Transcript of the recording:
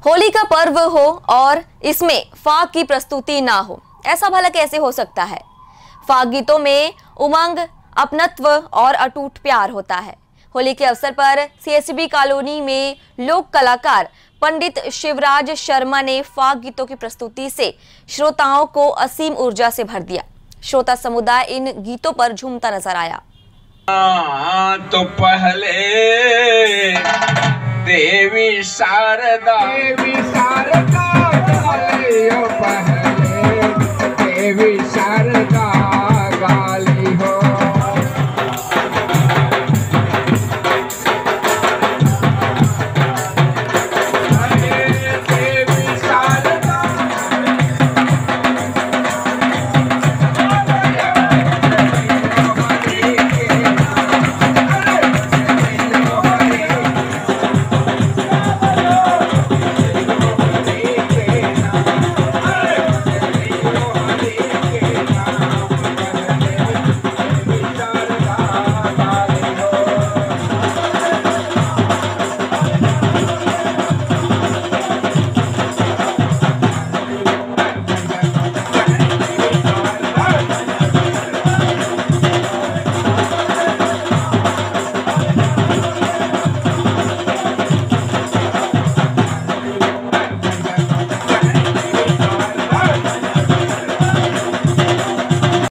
होली का पर्व हो और इसमें फाग की प्रस्तुति ना हो, ऐसा भला कैसे हो सकता है? फाग गीतों में उमंग, अपनत्व और अटूट प्यार होता है। होली के अवसर पर सीएसबी कॉलोनी में लोक कलाकार पंडित शिवराज शर्मा ने फाग गीतों की प्रस्तुति से श्रोताओं को असीम ऊर्जा से भर दिया। श्रोता समुदाय इन गीतों पर झूमता नज़र आया। तो पहले ದೇವಿ ಶಾರದಾ ದೇವಿ ಶಾರದಾ